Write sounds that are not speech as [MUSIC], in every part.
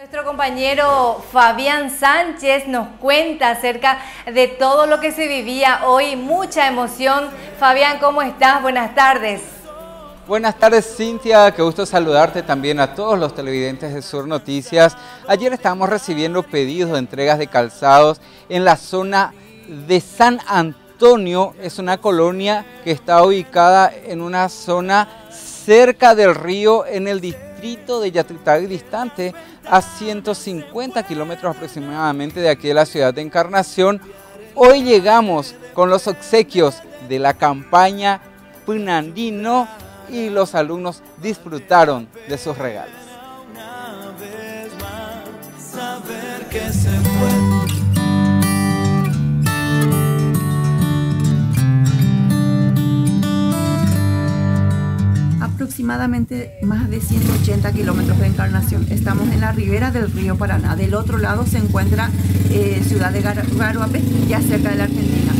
Nuestro compañero Fabián Sánchez nos cuenta acerca de todo lo que se vivía hoy, mucha emoción. Fabián, ¿cómo estás? Buenas tardes. Buenas tardes Cintia, qué gusto saludarte también a todos los televidentes de Sur Noticias. Ayer estábamos recibiendo pedidos de entregas de calzados en la zona de San Antonio. Es una colonia que está ubicada en una zona cerca del río en el distrito de Yatritag, distante a 150 kilómetros aproximadamente de aquí de la ciudad de Encarnación. Hoy llegamos con los obsequios de la campaña Punandino y los alumnos disfrutaron de sus regalos. Aproximadamente más de 180 kilómetros de Encarnación. Estamos en la ribera del río Paraná. Del otro lado se encuentra eh, Ciudad de Garuape, ya cerca de la Argentina.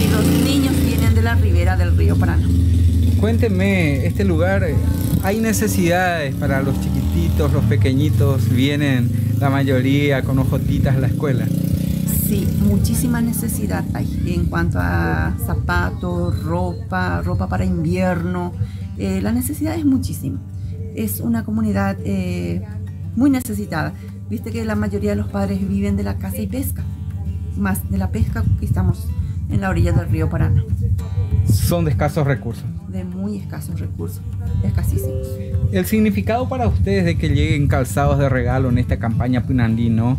Y los niños vienen de la ribera del río Paraná. Cuénteme, este lugar, eh, ¿hay necesidades para los chiquititos, los pequeñitos? ¿Vienen la mayoría con ojotitas a la escuela? Sí, muchísima necesidad hay en cuanto a zapatos, ropa, ropa para invierno. Eh, la necesidad es muchísima. Es una comunidad eh, muy necesitada. Viste que la mayoría de los padres viven de la caza y pesca, más de la pesca que estamos en la orilla del río Paraná. Son de escasos recursos. De muy escasos recursos, escasísimos. El significado para ustedes de que lleguen calzados de regalo en esta campaña Pinandino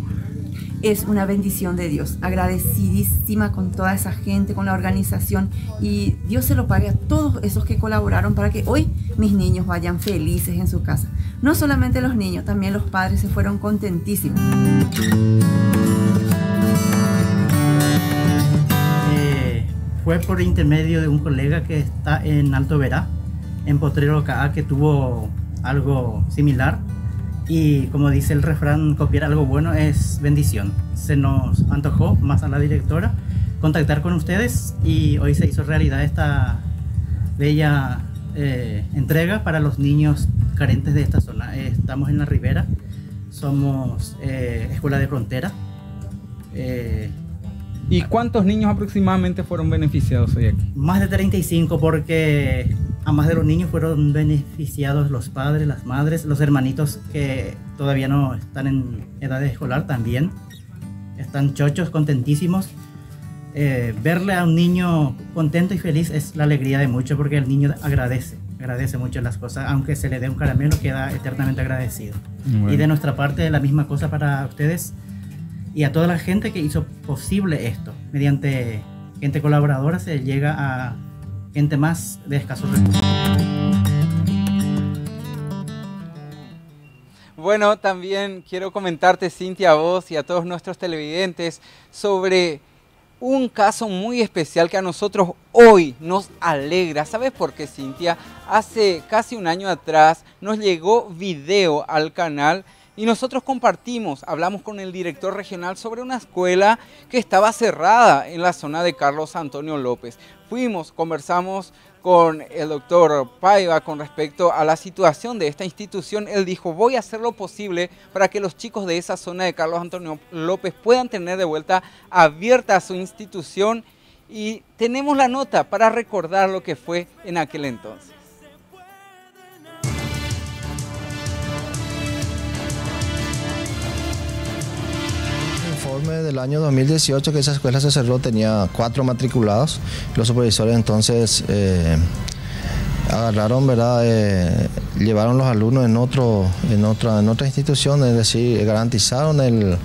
es una bendición de Dios. Agradecidísima con toda esa gente, con la organización y Dios se lo pague a todos esos que colaboraron para que hoy mis niños vayan felices en su casa. No solamente los niños, también los padres se fueron contentísimos. Eh, fue por intermedio de un colega que está en Alto Verá, en Potrero Caá, que tuvo algo similar y como dice el refrán, copiar algo bueno es bendición. Se nos antojó más a la directora contactar con ustedes y hoy se hizo realidad esta bella eh, entrega para los niños carentes de esta zona. estamos en la ribera, somos eh, escuela de frontera. Eh, ¿Y cuántos niños aproximadamente fueron beneficiados hoy aquí? Más de 35 porque a más de los niños fueron beneficiados los padres, las madres, los hermanitos que todavía no están en edad escolar también. Están chochos, contentísimos. Eh, verle a un niño contento y feliz es la alegría de mucho porque el niño agradece, agradece mucho las cosas. Aunque se le dé un caramelo, queda eternamente agradecido. Y de nuestra parte, la misma cosa para ustedes y a toda la gente que hizo posible esto. Mediante gente colaboradora se llega a gente más de escasos recursos. Bueno, también quiero comentarte, Cintia, a vos y a todos nuestros televidentes sobre un caso muy especial que a nosotros hoy nos alegra. ¿Sabes por qué, Cintia? Hace casi un año atrás nos llegó video al canal y nosotros compartimos, hablamos con el director regional sobre una escuela que estaba cerrada en la zona de Carlos Antonio López. Fuimos, conversamos con el doctor Paiva con respecto a la situación de esta institución. Él dijo, voy a hacer lo posible para que los chicos de esa zona de Carlos Antonio López puedan tener de vuelta abierta su institución y tenemos la nota para recordar lo que fue en aquel entonces. Del año 2018 que esa escuela se cerró tenía cuatro matriculados. Los supervisores entonces eh, agarraron, ¿verdad? Eh, llevaron los alumnos en, otro, en, otra, en otra institución, es decir, garantizaron el,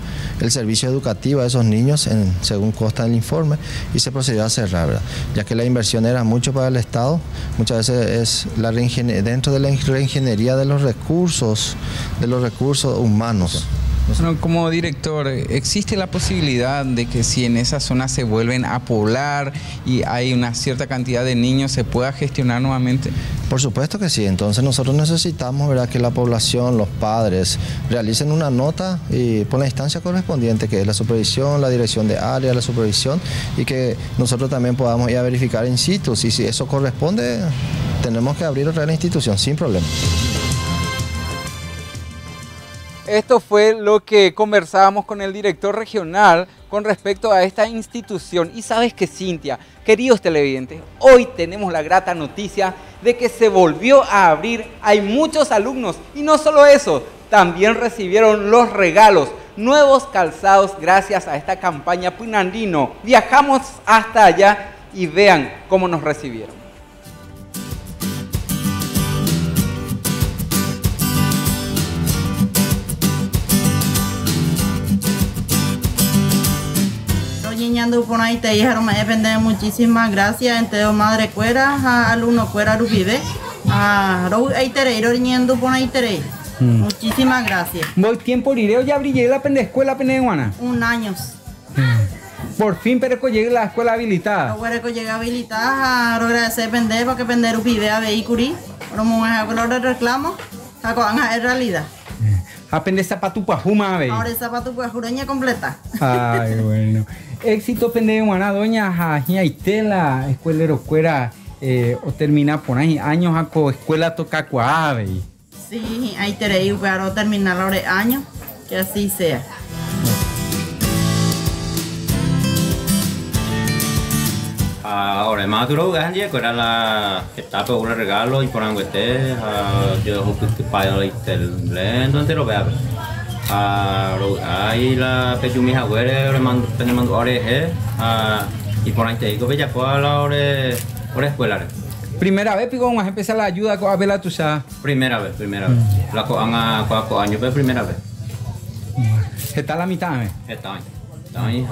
servicio educativo a esos niños según consta del informe y se procedió a cerrar, ya que la inversión era mucho para el Estado, muchas veces es la dentro de la reingeniería de los recursos, de los recursos humanos como director, ¿existe la posibilidad de que si en esa zona se vuelven a poblar y hay una cierta cantidad de niños, se pueda gestionar nuevamente? Por supuesto que sí. Entonces nosotros necesitamos ¿verdad? que la población, los padres, realicen una nota y por la instancia correspondiente, que es la supervisión, la dirección de área, la supervisión, y que nosotros también podamos ir a verificar in situ. Y si eso corresponde, tenemos que abrir otra institución sin problema. Esto fue lo que conversábamos con el director regional con respecto a esta institución. Y sabes que Cintia, queridos televidentes, hoy tenemos la grata noticia de que se volvió a abrir. Hay muchos alumnos y no solo eso, también recibieron los regalos, nuevos calzados gracias a esta campaña Puinandino. Viajamos hasta allá y vean cómo nos recibieron. Ahí te dijeron me depende muchísimas gracias entre madre cuera a alumno cuera rubide a ro ahí te ñando por ahí te muchísimas gracias voy tiempo lireo ya brillé la pende escuela pendeguana un año por fin Pereco llegué a la escuela habilitada. Pereco llegué habilitada, a agradecer pende porque pender rubide a vehículo, pero un de reclamo, a en realidad. Aprende zapato pajuma, ve. Ahora zapato pajureña completa. Ay, [LAUGHS] bueno. Éxito pende guana doña ja itela escuelero cuera eh, o termina por ahí años aco escuela toca cuave. Sí, ahí terei pero terminar los años, que así sea. ahora más duro que era la etapa un regalo y por algo este yo que para el entonces lo veo ahí la pecho mi abuela ahora mando mando ore y por ahí te digo bella fue la hora hora escuela Primera vez pico a empezar la ayuda con Abela Tusa. Primera vez, primera vez. La coan a cuatro años, pero primera vez. ¿Está la mitad? Está ahí. Está ahí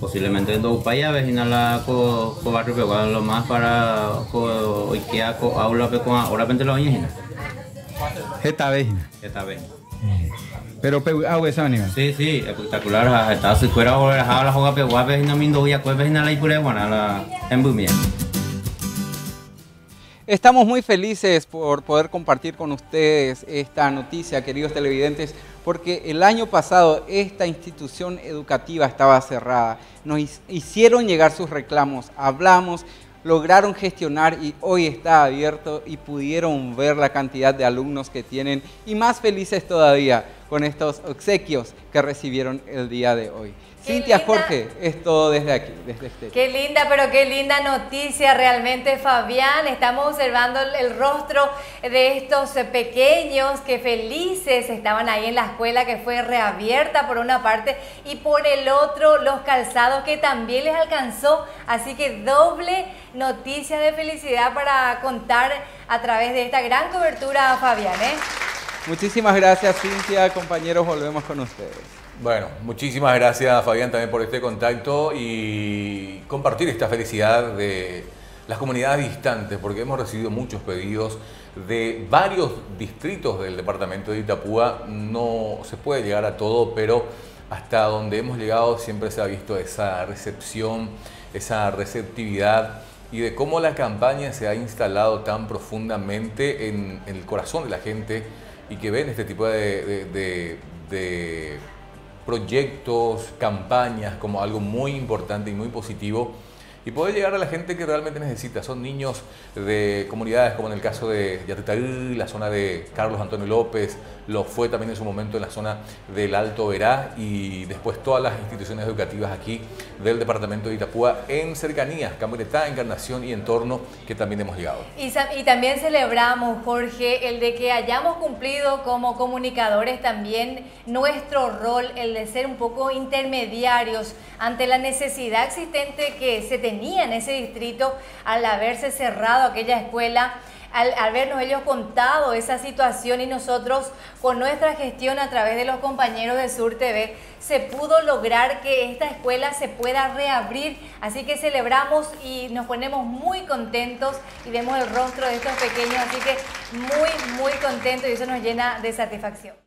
posiblemente dos paya vecina la co barrio pero lo más para co ikea co aula pe con ahora pente lo vecina esta vecina esta vecina pero pe agua esa nivel sí sí espectacular está se fuera ahora la joga pe gua vecina mindo ya co vecina la ipure buena la embumia Estamos muy felices por poder compartir con ustedes esta noticia, queridos televidentes, porque el año pasado esta institución educativa estaba cerrada. Nos hicieron llegar sus reclamos, hablamos, lograron gestionar y hoy está abierto y pudieron ver la cantidad de alumnos que tienen y más felices todavía con estos obsequios que recibieron el día de hoy. Cintia Jorge, es todo desde aquí, desde este. Qué linda, pero qué linda noticia realmente, Fabián. Estamos observando el rostro de estos pequeños que felices estaban ahí en la escuela que fue reabierta por una parte y por el otro los calzados que también les alcanzó. Así que doble noticia de felicidad para contar a través de esta gran cobertura, Fabián. ¿eh? Muchísimas gracias, Cintia. Compañeros, volvemos con ustedes. Bueno, muchísimas gracias Fabián también por este contacto y compartir esta felicidad de las comunidades distantes, porque hemos recibido muchos pedidos de varios distritos del departamento de Itapúa. No se puede llegar a todo, pero hasta donde hemos llegado siempre se ha visto esa recepción, esa receptividad y de cómo la campaña se ha instalado tan profundamente en, el corazón de la gente y que ven este tipo de proyectos, campañas como algo muy importante y muy positivo y poder llegar a la gente que realmente necesita. Son niños de comunidades como en el caso de Yatetaí, la zona de Carlos Antonio López, lo fue también en su momento en la zona del Alto Verá y después todas las instituciones educativas aquí del departamento de Itapúa en cercanías, Cambretá, Encarnación y entorno que también hemos llegado. Y, y también celebramos, Jorge, el de que hayamos cumplido como comunicadores también nuestro rol, el de ser un poco intermediarios ante la necesidad existente que se tenía en ese distrito al haberse cerrado aquella escuela. Al, habernos ellos contado esa situación y nosotros con nuestra gestión a través de los compañeros de Sur TV se pudo lograr que esta escuela se pueda reabrir. Así que celebramos y nos ponemos muy contentos y vemos el rostro de estos pequeños, así que muy, muy contentos y eso nos llena de satisfacción.